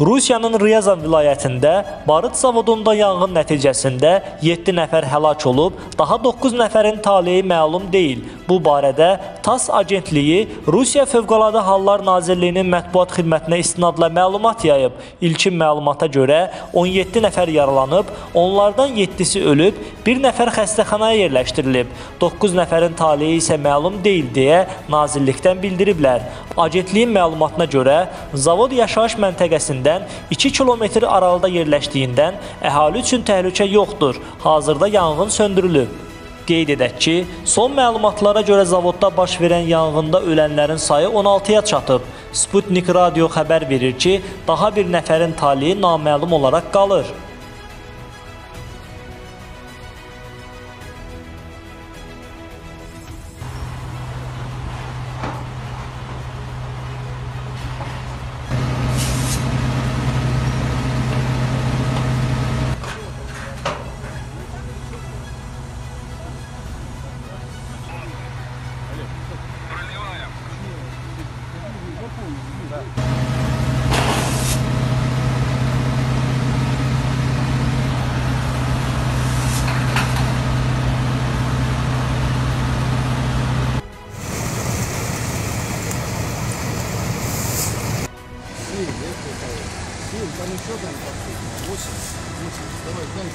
Rusiyanın Ryazan vilayətində barıt zavodunda yanğın nəticəsində 7 nəfər həlak olub, daha 9 nəfərin taleyi məlum deyil. Bu barədə TASS agentliyi Rusiya Fövqəladə Hallar Nazirliyinin mətbuat xidmətinə istinadla məlumat yayıb. İlkin məlumata görə 17 nəfər yaralanıb, onlardan 7-si ölüb, bir nəfər xəstəxanaya yerləşdirilib. 9 nəfərin taleyi isə məlum deyil deyə nazirlikdən bildiriblər. Agentliyin məlumatına görə zavod yaşayış məntəqəsindən 2 kilometr aralıda yerləşdiyindən əhali üçün təhlükə yoxdur. Hazırda yanğın söndürülüb. Qeyd edək ki, son məlumatlara görə zavodda baş verən yanğında ölənlərin sayı 16-ya çatıb. Sputnik Radio xəbər verir ki, daha bir nəfərin taleyi naməlum olaraq qalır. Там еще там 8, 10, давай, там